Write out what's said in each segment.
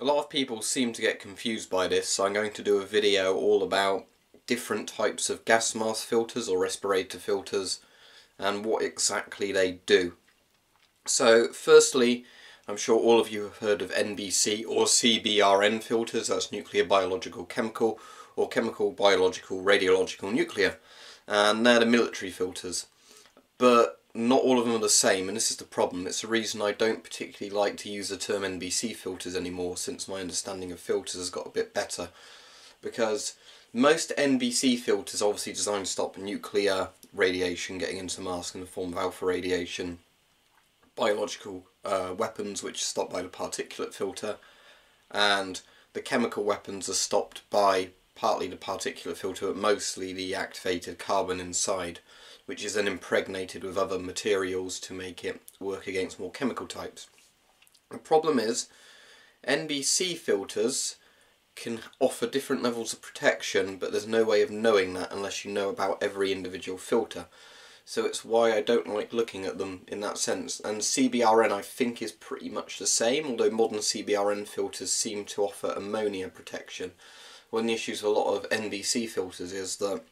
A lot of people seem to get confused by this, so I'm going to do a video all about different types of gas mask filters or respirator filters and what exactly they do. So firstly, I'm sure all of you have heard of NBC or CBRN filters, that's nuclear biological chemical or chemical biological radiological nuclear and they're the military filters but not all of them are the same and this is the problem. It's the reason I don't particularly like to use the term NBC filters anymore since my understanding of filters has got a bit better because most NBC filters obviously designed to stop nuclear radiation getting into the mask in the form of alpha radiation, biological uh, weapons which are stopped by the particulate filter and the chemical weapons are stopped by partly the particulate filter but mostly the activated carbon inside which is then impregnated with other materials to make it work against more chemical types. The problem is NBC filters can offer different levels of protection but there's no way of knowing that unless you know about every individual filter. So it's why I don't like looking at them in that sense. And CBRN I think is pretty much the same although modern CBRN filters seem to offer ammonia protection one of the issues with a lot of NBC filters is that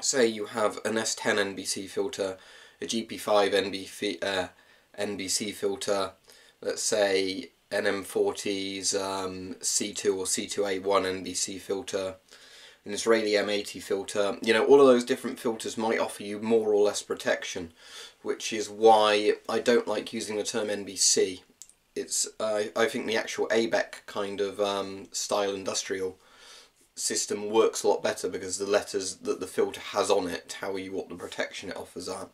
say you have an S10 NBC filter, a GP5 NBC, uh, NBC filter, let's say NM40's um, C2 or C2A1 NBC filter, an Israeli M80 filter, you know, all of those different filters might offer you more or less protection, which is why I don't like using the term NBC. It's, uh, I think the actual ABEK kind of um, style industrial system works a lot better because the letters that the filter has on it tell you what the protection it offers are.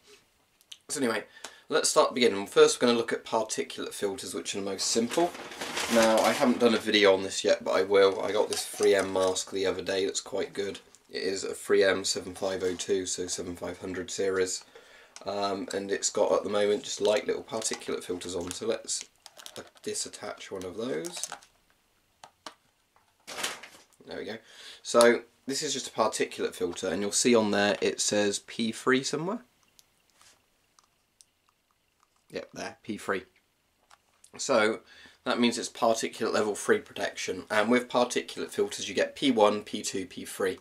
So anyway, let's start beginning. First we're going to look at particulate filters which are the most simple. Now I haven't done a video on this yet but I will. I got this 3M mask the other day that's quite good. It is a 3M 7502 so 7500 series um, and it's got at the moment just light little particulate filters on so let's disattach one of those. There we go. So this is just a particulate filter and you'll see on there it says P3 somewhere. Yep, there, P3. So that means it's particulate level 3 protection and with particulate filters you get P1, P2, P3.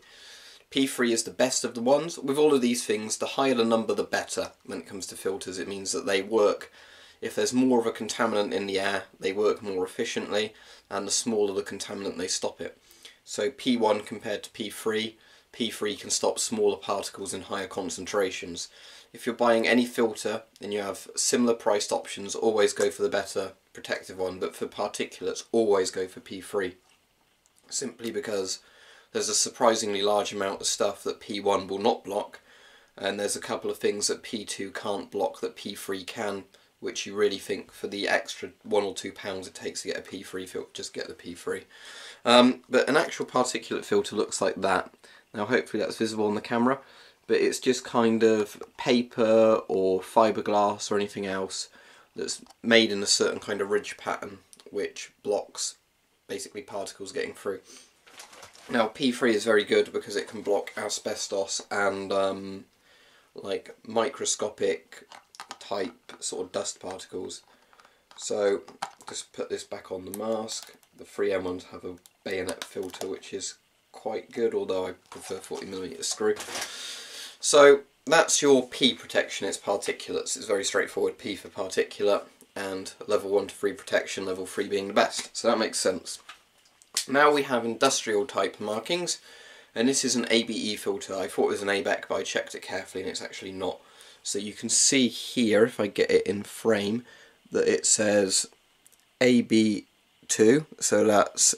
P3 is the best of the ones. With all of these things, the higher the number the better when it comes to filters. It means that they work, if there's more of a contaminant in the air, they work more efficiently and the smaller the contaminant they stop it. So P1 compared to P3, P3 can stop smaller particles in higher concentrations. If you're buying any filter and you have similar priced options, always go for the better protective one, but for particulates, always go for P3. Simply because there's a surprisingly large amount of stuff that P1 will not block, and there's a couple of things that P2 can't block that P3 can, which you really think for the extra one or two pounds it takes to get a P3 filter, just get the P3. Um, but an actual particulate filter looks like that. Now hopefully that's visible on the camera, but it's just kind of paper or fiberglass or anything else that's made in a certain kind of ridge pattern which blocks basically particles getting through. Now P3 is very good because it can block asbestos and um, like microscopic type sort of dust particles. So just put this back on the mask. The 3M ones have a bayonet filter which is quite good although I prefer 40mm screw. So that's your P protection, it's particulates, it's very straightforward, P for particulate and level 1 to 3 protection, level 3 being the best, so that makes sense. Now we have industrial type markings and this is an ABE filter, I thought it was an ABEK but I checked it carefully and it's actually not. So you can see here, if I get it in frame, that it says AB2, so that's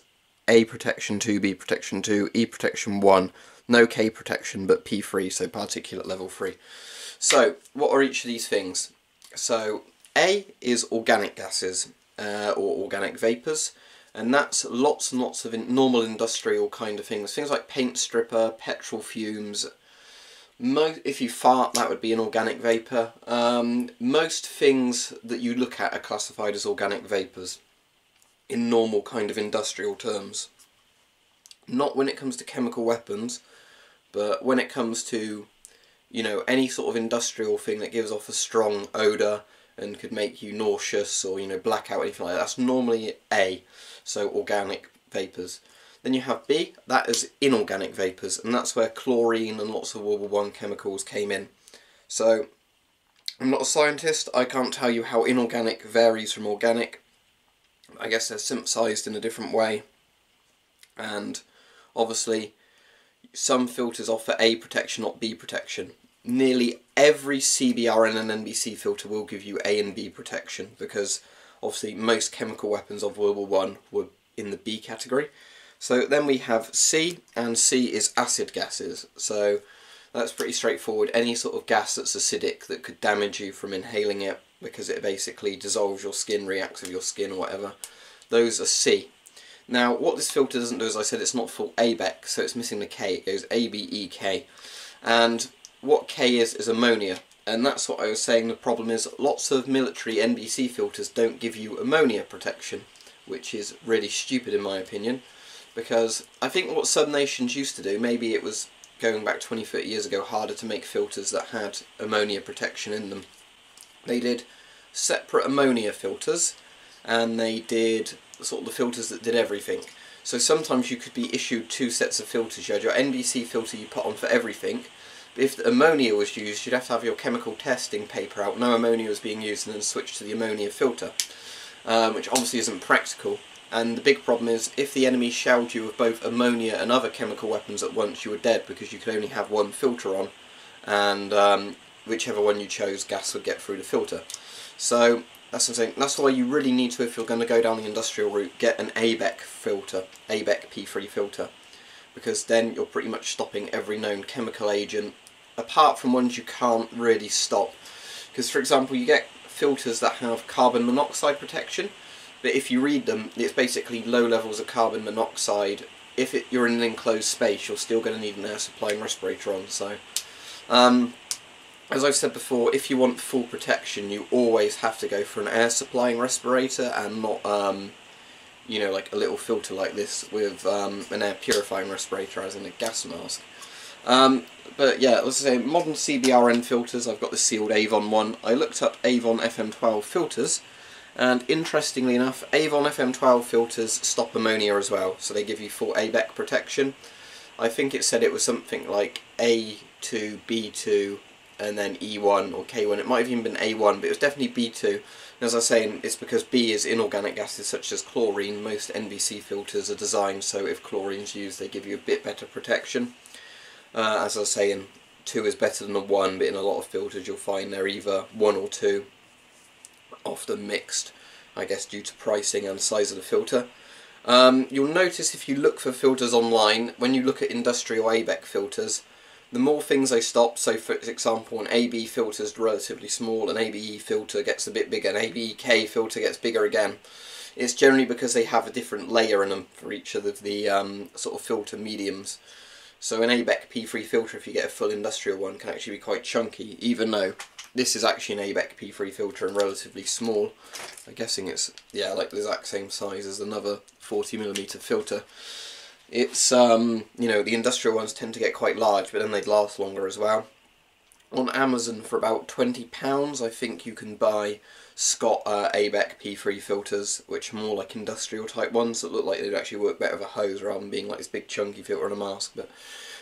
a protection 2, B protection 2, E protection 1, no K protection but P3, so particulate level 3. So, what are each of these things? So, A is organic gases, uh, or organic vapours, and that's lots and lots of in normal industrial kind of things. Things like paint stripper, petrol fumes, Mo if you fart, that would be an organic vapour. Um, most things that you look at are classified as organic vapours in normal kind of industrial terms. Not when it comes to chemical weapons, but when it comes to, you know, any sort of industrial thing that gives off a strong odour and could make you nauseous or you know blackout anything like that. That's normally A, so organic vapours. Then you have B, that is inorganic vapours, and that's where chlorine and lots of World War One chemicals came in. So I'm not a scientist, I can't tell you how inorganic varies from organic. I guess they're synthesized in a different way. And obviously some filters offer A protection, not B protection. Nearly every CBRN and NBC filter will give you A and B protection because obviously most chemical weapons of World War One were in the B category. So then we have C, and C is acid gases. So that's pretty straightforward. Any sort of gas that's acidic that could damage you from inhaling it because it basically dissolves your skin, reacts with your skin or whatever. Those are C. Now what this filter doesn't do, as I said, it's not full ABEK, so it's missing the K. It goes A, B, E, K. And what K is, is ammonia. And that's what I was saying, the problem is lots of military NBC filters don't give you ammonia protection, which is really stupid in my opinion. Because I think what some nations used to do, maybe it was going back 20, 30 years ago, harder to make filters that had ammonia protection in them. They did separate ammonia filters and they did sort of the filters that did everything. So sometimes you could be issued two sets of filters. You had your NBC filter you put on for everything. If the ammonia was used, you'd have to have your chemical testing paper out. No ammonia was being used and then switch to the ammonia filter, um, which obviously isn't practical. And the big problem is, if the enemy shelled you with both ammonia and other chemical weapons at once, you were dead because you could only have one filter on, and um, whichever one you chose, gas would get through the filter. So that's what I'm saying. That's why you really need to, if you're going to go down the industrial route, get an ABEK filter, ABEK P3 filter, because then you're pretty much stopping every known chemical agent, apart from ones you can't really stop. Because, for example, you get filters that have carbon monoxide protection, but if you read them, it's basically low levels of carbon monoxide. If it, you're in an enclosed space, you're still going to need an air supplying respirator on. So, um, as I've said before, if you want full protection, you always have to go for an air supplying respirator and not, um, you know, like a little filter like this with um, an air purifying respirator, as in a gas mask. Um, but yeah, let's say modern CBRN filters. I've got the sealed Avon one. I looked up Avon FM12 filters, and interestingly enough, Avon FM12 filters stop ammonia as well, so they give you full ABEK protection. I think it said it was something like A2, B2, and then E1 or K1. It might have even been A1, but it was definitely B2. And as I was saying, it's because B is inorganic gases such as chlorine. Most NBC filters are designed so if chlorine's used, they give you a bit better protection. Uh, as I was saying, 2 is better than a 1, but in a lot of filters you'll find they're either 1 or 2, often mixed, I guess due to pricing and size of the filter. Um, you'll notice if you look for filters online, when you look at industrial ABEK filters, the more things they stop, so for example an AB filter is relatively small, an ABE filter gets a bit bigger, an ABK filter gets bigger again. It's generally because they have a different layer in them for each of the, the um, sort of filter mediums. So an ABEK P3 filter, if you get a full industrial one, can actually be quite chunky, even though this is actually an ABEK P3 filter and relatively small. I'm guessing it's, yeah, like the exact same size as another 40mm filter. It's, um, you know, the industrial ones tend to get quite large, but then they'd last longer as well. On Amazon for about £20, I think you can buy Scott uh, ABEK P3 filters, which are more like industrial type ones that look like they'd actually work better with a hose rather than being like this big chunky filter on a mask. But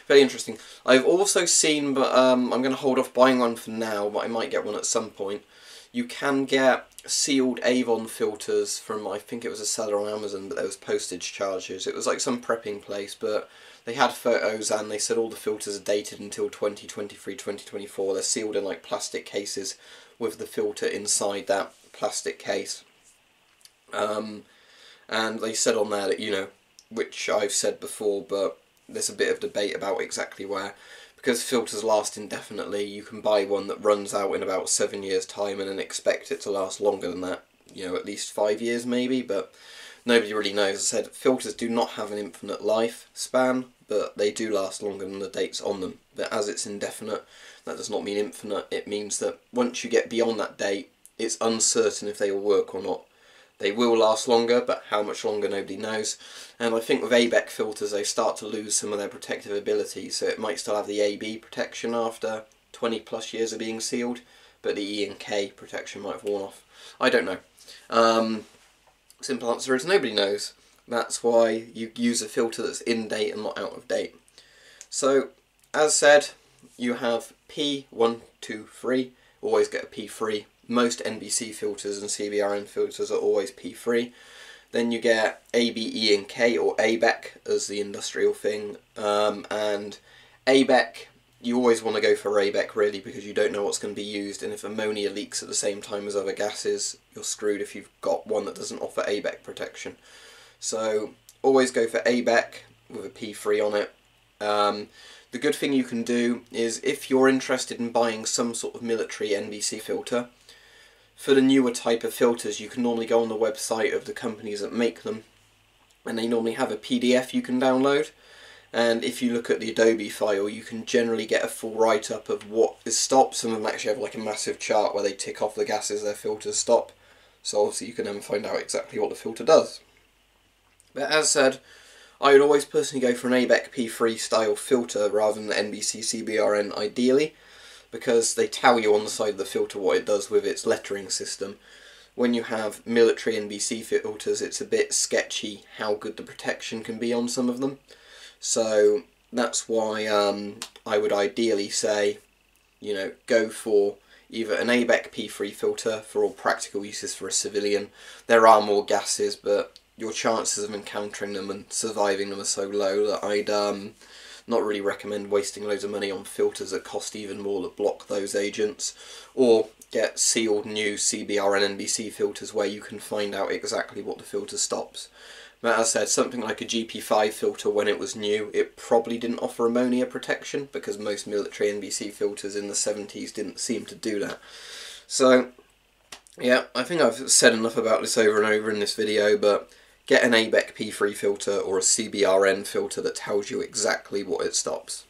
very interesting. I've also seen, but um, I'm going to hold off buying one for now, but I might get one at some point. You can get sealed Avon filters from, I think it was a seller on Amazon, but there was postage charges. It was like some prepping place, but they had photos and they said all the filters are dated until 2023, 2024. They're sealed in like plastic cases with the filter inside that plastic case. Um, and they said on there that, you know, which I've said before, but there's a bit of debate about exactly where because filters last indefinitely, you can buy one that runs out in about seven years' time and then expect it to last longer than that. You know, at least five years maybe, but nobody really knows. As I said, filters do not have an infinite life span, but they do last longer than the dates on them. But as it's indefinite, that does not mean infinite. It means that once you get beyond that date, it's uncertain if they will work or not. They will last longer, but how much longer nobody knows. And I think with ABEK filters they start to lose some of their protective ability, so it might still have the AB protection after 20 plus years of being sealed, but the E and K protection might have worn off. I don't know. Um, simple answer is nobody knows. That's why you use a filter that's in date and not out of date. So, as said, you have P123, always get a P3. Most NBC filters and CBRN filters are always P3. Then you get A, B, E, and K, or ABEK as the industrial thing. Um, and ABEK, you always want to go for ABEK really because you don't know what's going to be used. And if ammonia leaks at the same time as other gases, you're screwed if you've got one that doesn't offer ABEK protection. So always go for ABEK with a P3 on it. Um, the good thing you can do is if you're interested in buying some sort of military NBC filter, for the newer type of filters you can normally go on the website of the companies that make them and they normally have a PDF you can download and if you look at the Adobe file you can generally get a full write-up of what is stopped. Some of them actually have like a massive chart where they tick off the gases their filters stop so obviously you can then find out exactly what the filter does. But as said, I would always personally go for an ABEK P3 style filter rather than NBC CBRN ideally because they tell you on the side of the filter what it does with its lettering system. When you have military NBC filters, it's a bit sketchy how good the protection can be on some of them. So that's why um, I would ideally say, you know, go for either an ABEK P3 filter for all practical uses for a civilian. There are more gases, but your chances of encountering them and surviving them are so low that I'd um, not really recommend wasting loads of money on filters that cost even more that block those agents or get sealed new CBR NBC filters where you can find out exactly what the filter stops. But as I said, something like a GP5 filter when it was new, it probably didn't offer ammonia protection because most military NBC filters in the 70s didn't seem to do that. So, yeah, I think I've said enough about this over and over in this video, but get an ABEK P3 filter or a CBRN filter that tells you exactly what it stops.